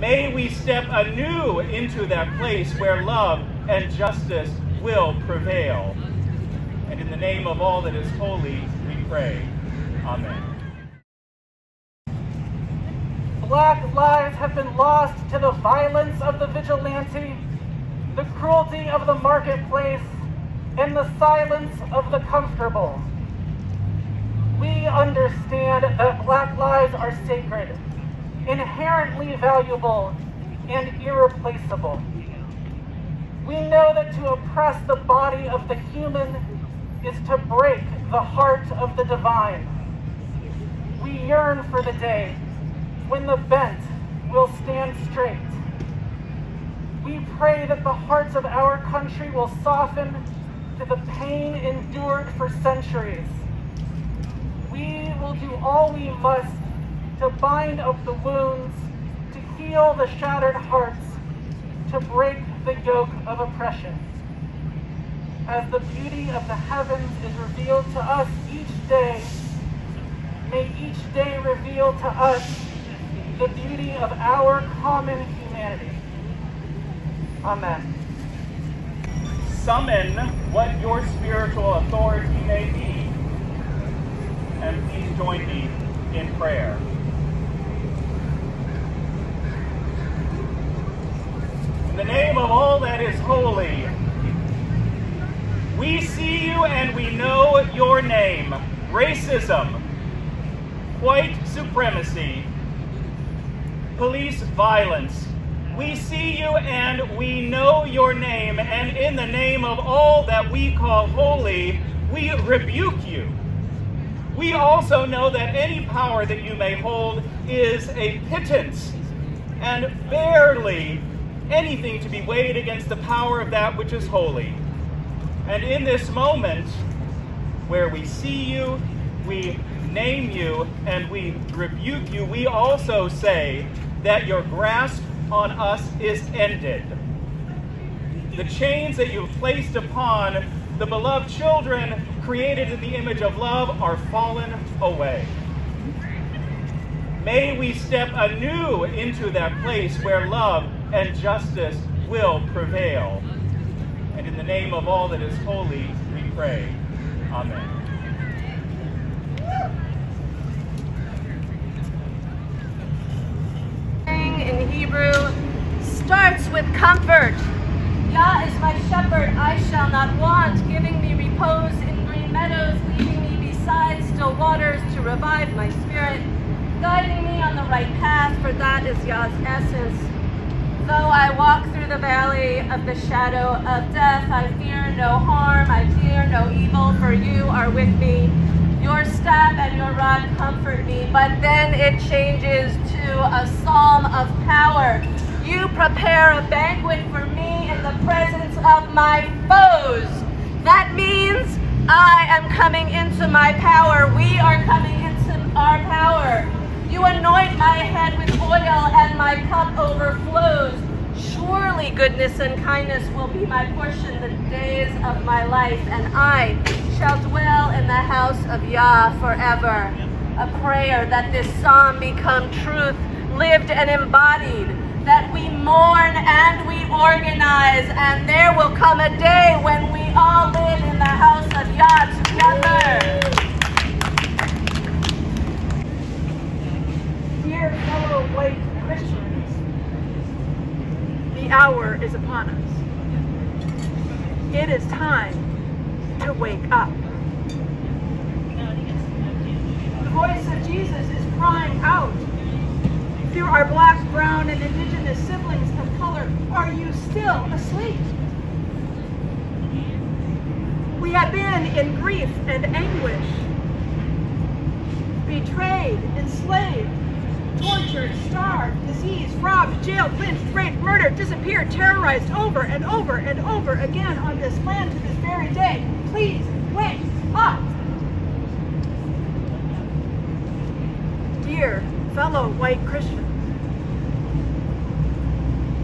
May we step anew into that place where love and justice will prevail. And in the name of all that is holy, we pray. Amen. Black lives have been lost to the violence of the vigilante, the cruelty of the marketplace, and the silence of the comfortable. We understand that black lives are sacred, inherently valuable, and irreplaceable. We know that to oppress the body of the human is to break the heart of the divine. We yearn for the day when the bent will stand straight. We pray that the hearts of our country will soften to the pain endured for centuries. We will do all we must to bind up the wounds, to heal the shattered hearts, to break the yoke of oppression. As the beauty of the heavens is revealed to us each day, may each day reveal to us the beauty of our common humanity. Amen. Summon what your spiritual authority may be, and please join me in prayer. In the name of all that is holy, we see you and we know your name. Racism, white supremacy, police violence. We see you and we know your name, and in the name of all that we call holy, we rebuke you. We also know that any power that you may hold is a pittance and barely anything to be weighed against the power of that which is holy. And in this moment, where we see you, we name you, and we rebuke you, we also say that your grasp on us is ended. The chains that you've placed upon the beloved children created in the image of love are fallen away. May we step anew into that place where love and justice will prevail. And in the name of all that is holy, we pray. Amen. in Hebrew starts with comfort. Yah is my shepherd, I shall not want, giving me repose in green meadows, leading me beside still waters to revive my spirit, guiding me on the right path, for that is Yah's essence. Though I walk through the valley of the shadow of death, I fear no harm, I fear no evil, for you are with me. Your staff and your rod comfort me. But then it changes to a psalm of power. You prepare a banquet for me in the presence of my foes. That means I am coming into my power. We are coming into our power. You anoint my head with oil and my cup overflows. Surely goodness and kindness will be my portion the days of my life, and I shall dwell in the house of Yah forever. A prayer that this psalm become truth, lived and embodied, that we mourn and we organize, and there will come a day when we all live in the house of Yah together. Fellow white Christians, the hour is upon us. It is time to wake up. The voice of Jesus is crying out through our black, brown, and indigenous siblings of color. Are you still asleep? We have been in grief and anguish, betrayed, enslaved, tortured, starved, diseased, robbed, jailed, lynched, raped, murdered, disappeared, terrorized over and over and over again on this land to this very day. Please wake up. Dear fellow white Christians,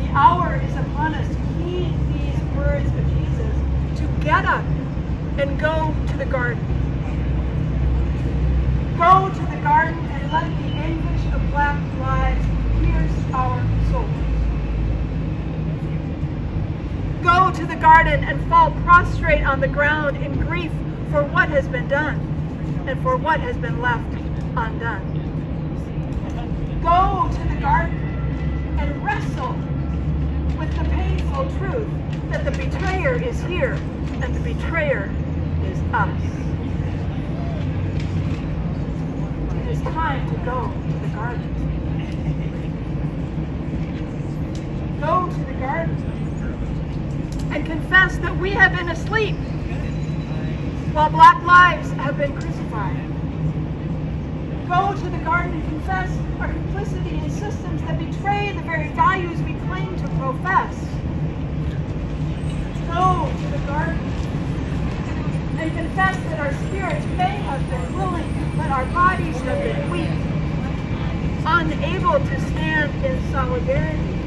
the hour is upon us to heed these words of Jesus, to get up and go to the garden. Go to the garden and let the of Black Lives pierce our souls. Go to the garden and fall prostrate on the ground in grief for what has been done and for what has been left undone. Go to the garden and wrestle with the painful truth that the betrayer is here and the betrayer is us. It is time to go. Go to the garden and confess that we have been asleep while black lives have been crucified. Go to the garden and confess our complicity in systems that betray the very values we claim to profess. Go to the garden and confess that our spirits may have been willing, but our bodies have been weak, unable to stand in solidarity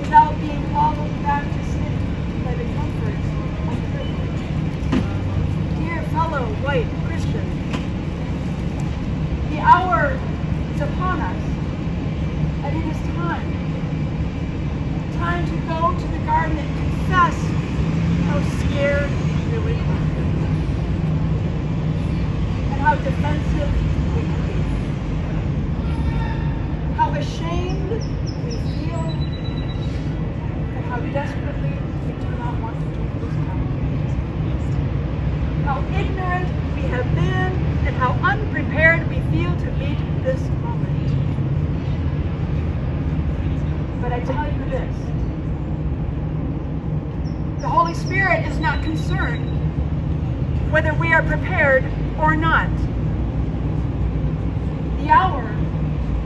without being wallowed back to sleep by the comforts of privilege. Dear fellow white Christian, the hour is upon us, and it is time. Time to go to the garden and confess how scared we really are, and how defensive we can be, how ashamed we feel, and how desperately we do not want to take this time. How ignorant we have been, and how unprepared we feel to meet this moment. But I tell you this the Holy Spirit is not concerned whether we are prepared or not. The hour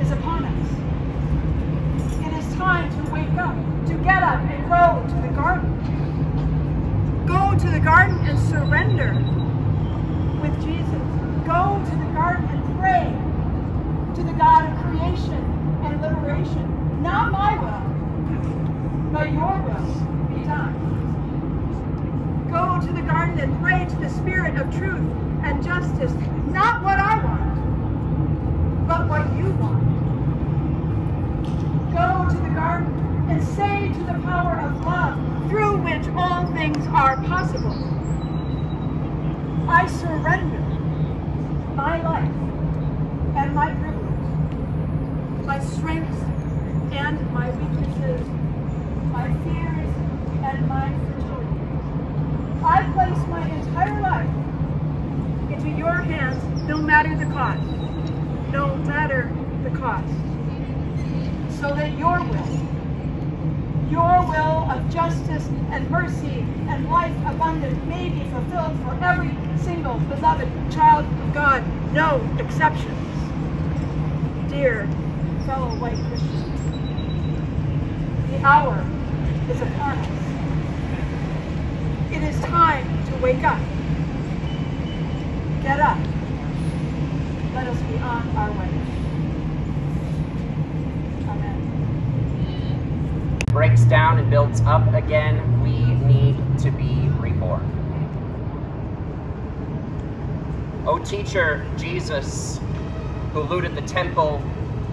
is upon us. It is time to wake up, to get up and go to the garden. Go to the garden and surrender with Jesus. Go to the garden and pray to the God of creation and liberation. Not my will, but your will be done. Go to the garden and pray to the Spirit of truth and justice. Not what I want, but what you want. Go to the garden and say to the power of love, through which all things are possible, I surrender my life and my privilege, my strengths and my weaknesses, my fears and my fragility. I place my entire life into your hands, no No matter the cost. So that your will, your will of justice and mercy and life abundant may be fulfilled for every single beloved child of God, no exceptions. Dear fellow white Christians, the hour is upon us. It is time to wake up. Get up. Let us be on our way. Amen. breaks down and builds up again, we need to be reborn. O teacher Jesus, who looted the temple,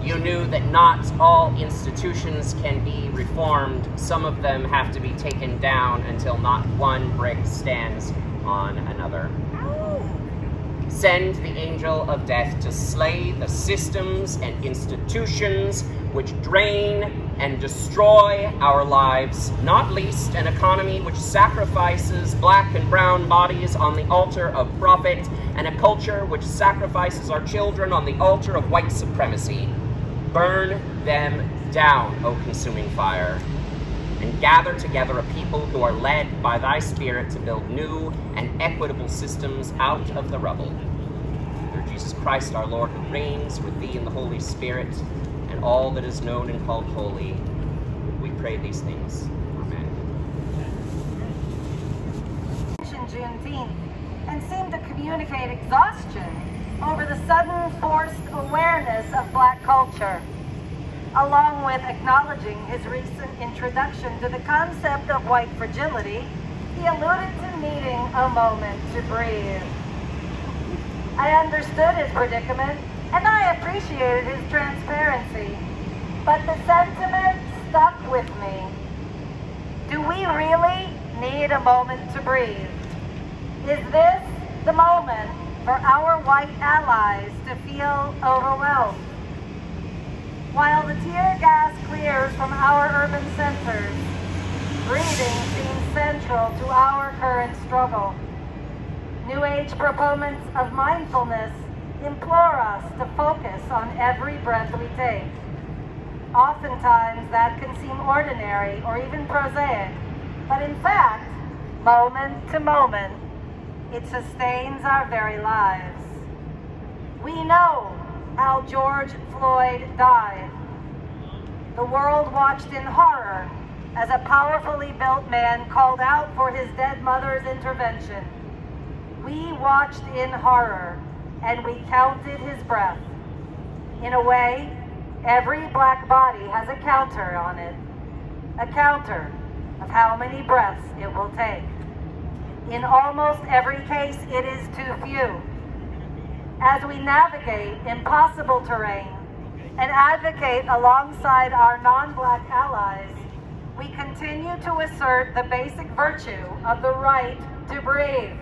you knew that not all institutions can be reformed. Some of them have to be taken down until not one brick stands on another. Send the angel of death to slay the systems and institutions which drain and destroy our lives, not least an economy which sacrifices black and brown bodies on the altar of profit, and a culture which sacrifices our children on the altar of white supremacy. Burn them down, O consuming fire, and gather together a people who are led by thy Spirit to build new and equitable systems out of the rubble. Through Jesus Christ our Lord, who reigns with thee in the Holy Spirit, and all that is known and called holy, we pray these things. Amen. Juneteenth and seemed to communicate exhaustion over the sudden forced awareness of black culture, along with acknowledging his recent introduction to the concept of white fragility, he alluded to needing a moment to breathe. I understood his predicament and I appreciated his transparency, but the sentiment stuck with me. Do we really need a moment to breathe. Is this the moment for our white allies to feel overwhelmed? While the tear gas clears from our urban centers, breathing seems central to our current struggle. New Age proponents of mindfulness implore us to focus on every breath we take. Oftentimes that can seem ordinary or even prosaic, but in fact, moment to moment, it sustains our very lives. We know how George Floyd died. The world watched in horror as a powerfully built man called out for his dead mother's intervention. We watched in horror and we counted his breath. In a way, every black body has a counter on it, a counter of how many breaths it will take. In almost every case, it is too few. As we navigate impossible terrain and advocate alongside our non-black allies, we continue to assert the basic virtue of the right to breathe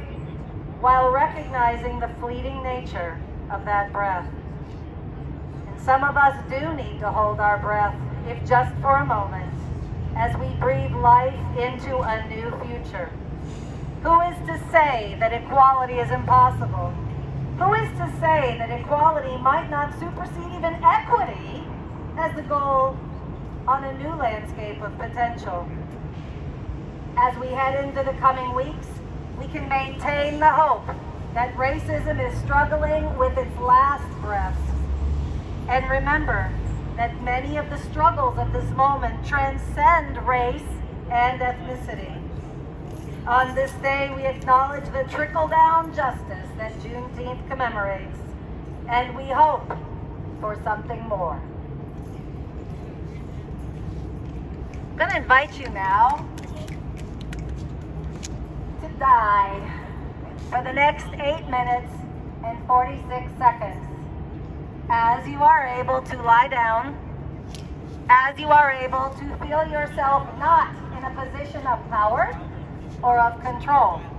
while recognizing the fleeting nature of that breath. And some of us do need to hold our breath, if just for a moment, as we breathe life into a new future. Who is to say that equality is impossible? Who is to say that equality might not supersede even equity as the goal on a new landscape of potential? As we head into the coming weeks, we can maintain the hope that racism is struggling with its last breaths. And remember that many of the struggles of this moment transcend race and ethnicity. On this day, we acknowledge the trickle-down justice that Juneteenth commemorates, and we hope for something more. I'm going to invite you now to die for the next 8 minutes and 46 seconds. As you are able to lie down, as you are able to feel yourself not in a position of power or of control.